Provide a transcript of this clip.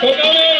¡Tocale!